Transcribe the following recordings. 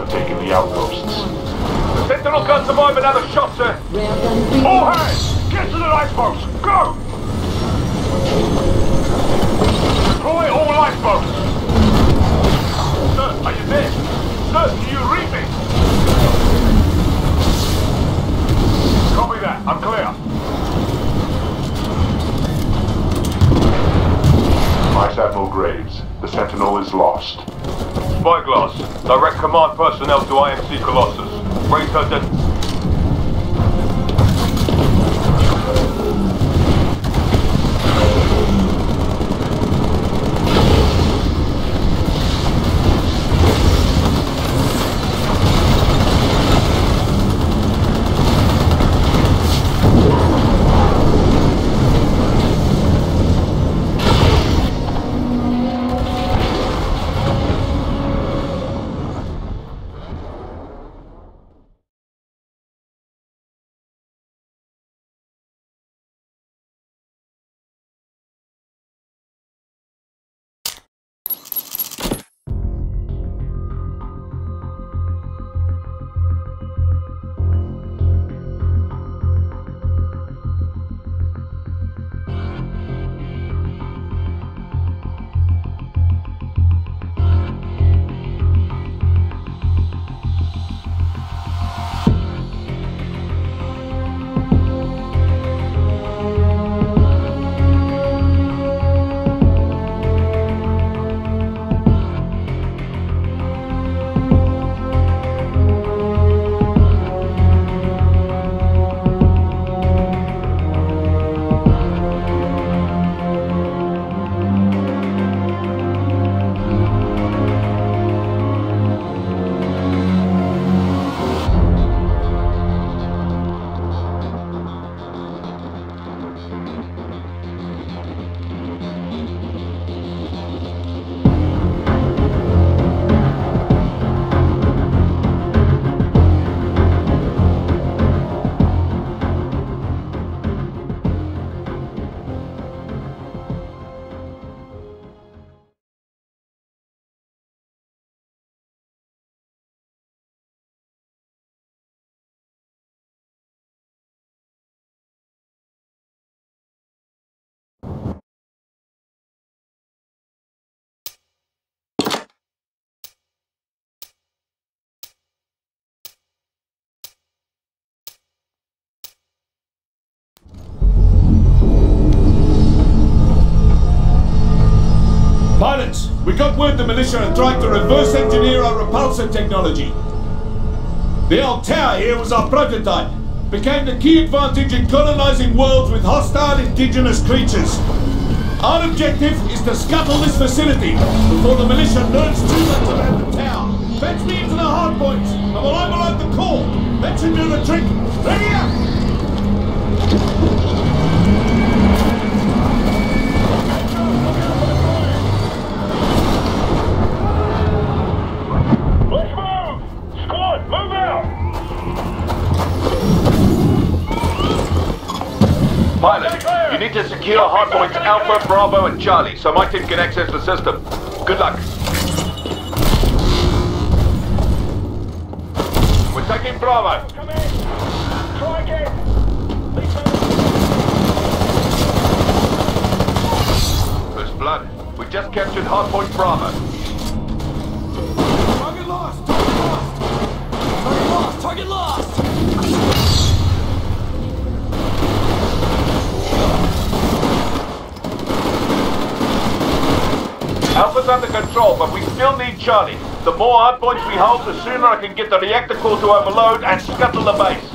have taken the outposts. The Sentinel can't survive another shot, sir. All hands! Get to the lifeboats! Go! Personnel to IMC Colossus. We got word the militia had tried to reverse engineer our repulsor technology. The Altair here was our prototype. Became the key advantage in colonizing worlds with hostile indigenous creatures. Our objective is to scuttle this facility before the militia learns too much about the town. Fetch me into the hardpoints, and while I'm the core, that should do the trick. Ready up! Secure hardpoints Alpha, Bravo, and Charlie so my team can access the system. Good luck. We're taking Bravo. Come in! Try again! First blood. We just captured hardpoint Bravo. Target lost! Target lost! Target lost! Target lost! Alpha's under control, but we still need Charlie. The more hardpoints we hold, the sooner I can get the reactor core to overload and scuttle the base.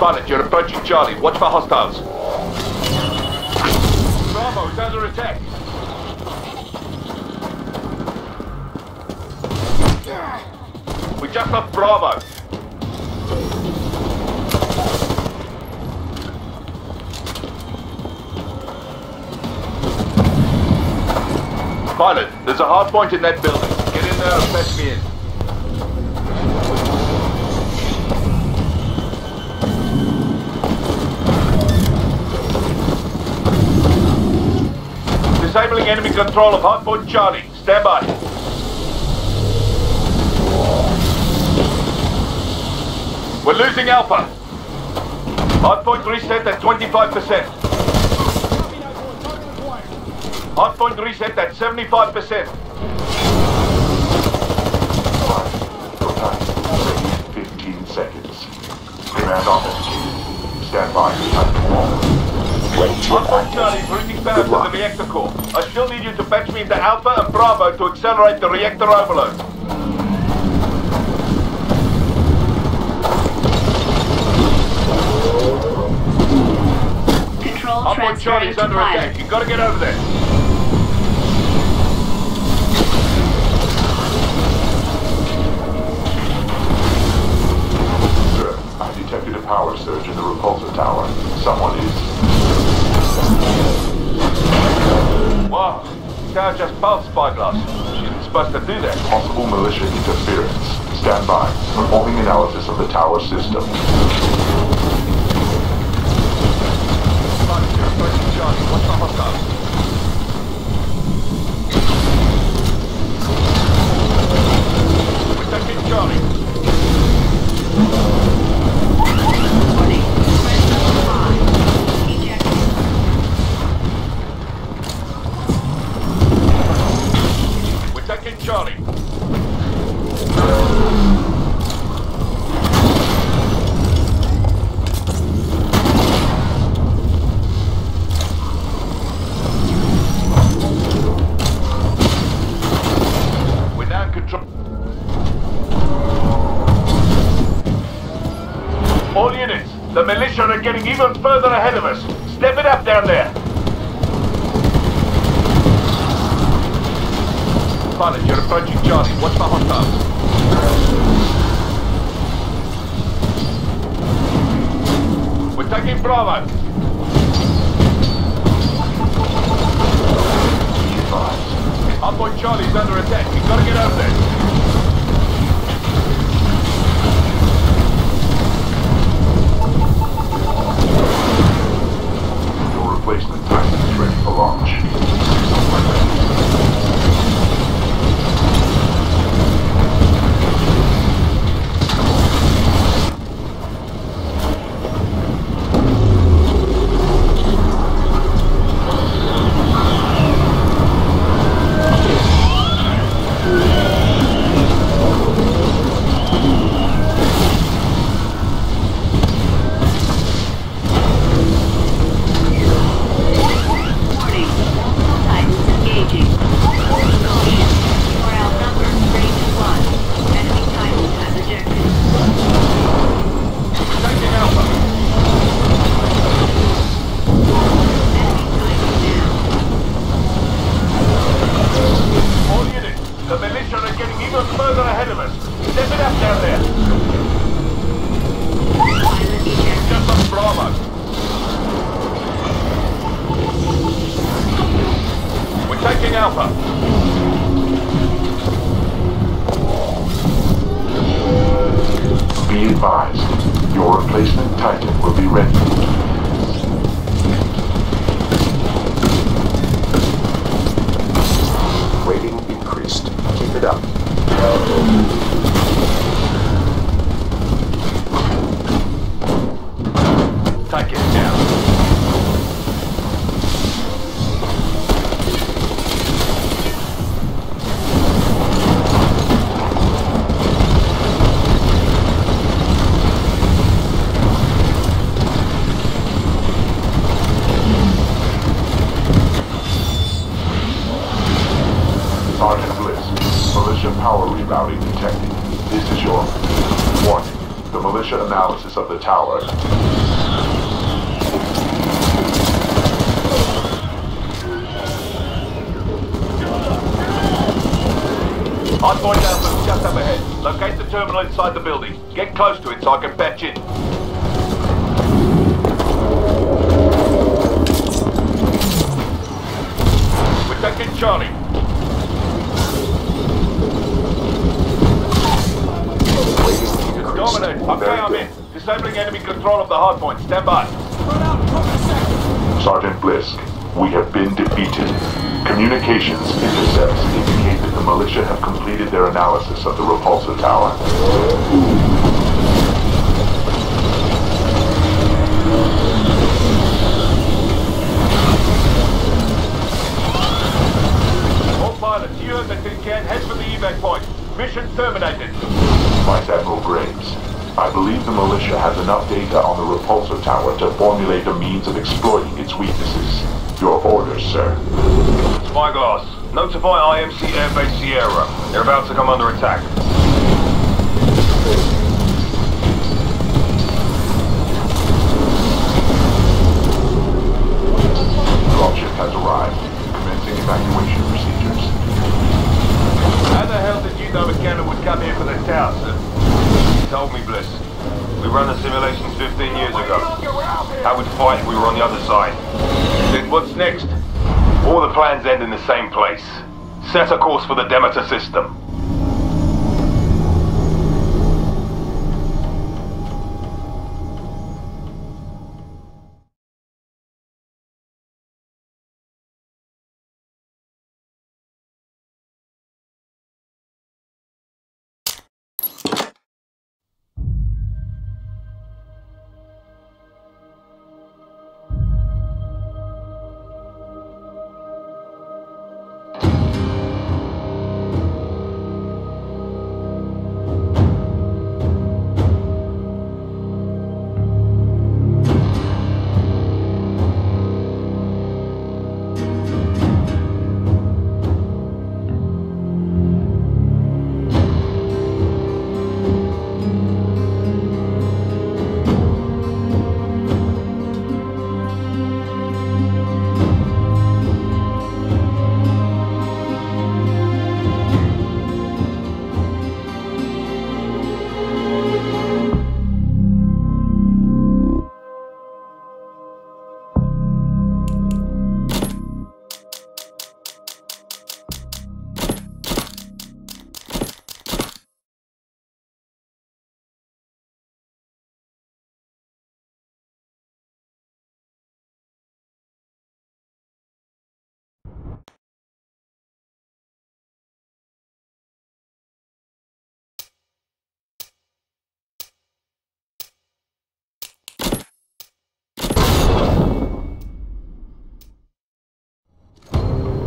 Pilot, you're approaching Charlie. Watch for hostiles. Bravo is under attack. We just lost Bravo. Pilot, there's a hard point in that building. Get in there and fetch me in. Disabling enemy control of Hardpoint Charlie. Stand by. We're losing Alpha. Hardpoint reset at 25%. Hardpoint reset at 75%. Your 15 seconds. Command authenticated. Stand by. Wall. Hardpoint Charlie is losing power to the reactor core. I still need you to patch me into Alpha and Bravo to accelerate the reactor overload. Control Hardpoint transferring Charlie is to under attack. You've got to get over there. Sir, I detected a power surge in the repulsor tower. Someone is... Wow. Tower just passed Spyglass. She isn't supposed to do that. Possible militia interference. Stand by. Performing analysis of the tower system. Pilot, you're approaching Charlie. Watch the hostiles. We're taking Charlie. Warning. Threat level high. Ejected. We're taking Charlie. We're now in control. All units, the militia are getting even further ahead of us. Step it up down there. Pilot, you're approaching Charlie. Watch the hostiles. We're taking Bravo. Advised. Hardpoint Charlie's under attack. You've got to get over there. Your replacement Titan is ready for launch. Titan will be ready. Militia of the tower. Hardpoint Alpha just up ahead. Locate the terminal inside the building. Get close to it so I can patch in. We're taking Charlie. Dominate. Okay, I'm in. Disabling enemy control of the hardpoint. Stand by. Sergeant Blisk, we have been defeated. Communications intercepts indicate that the militia have completed their analysis of the repulsor tower. All pilots, you heard the tin can. Head for the evac point. Mission terminated. Vice Admiral I believe the militia has enough data on the repulsor tower to formulate a means of exploiting its weaknesses. Your orders, sir. Spyglass, notify IMC Airbase Sierra. They're about to come under attack. Dropship has arrived. Commencing evacuation procedures. How the hell did you know MacAllan would come here for the tower, sir? He told me, Blisk. We ran the simulations 15 years ago. How we'd fight if we were on the other side. Then what's next? All the plans end in the same place. Set a course for the Demeter system.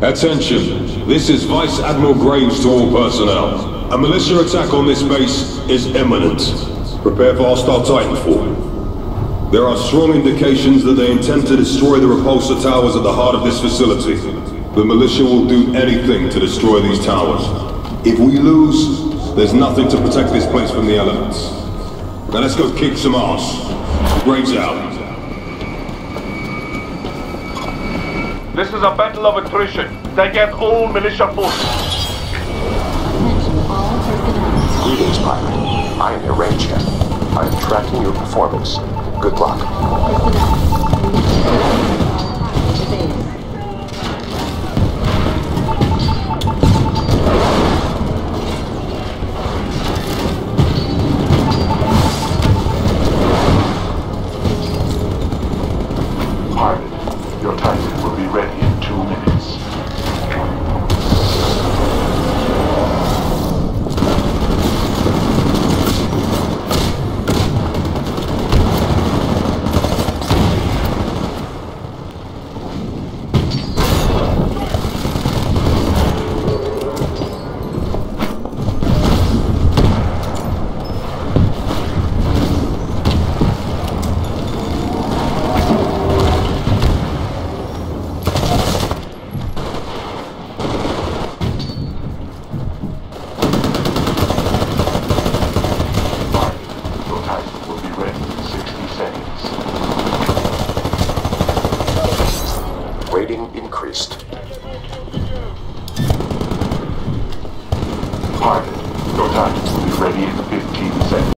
Attention, this is Vice Admiral Graves to all personnel. A militia attack on this base is imminent. Prepare for hostile Titanfall. There are strong indications that they intend to destroy the repulsor towers at the heart of this facility. The militia will do anything to destroy these towers. If we lose, there's nothing to protect this place from the elements. Now let's go kick some ass. Graves out. This is a battle of attrition. Take out all militia forces. Greetings, pilot. I am your range I am tracking your performance. Good luck.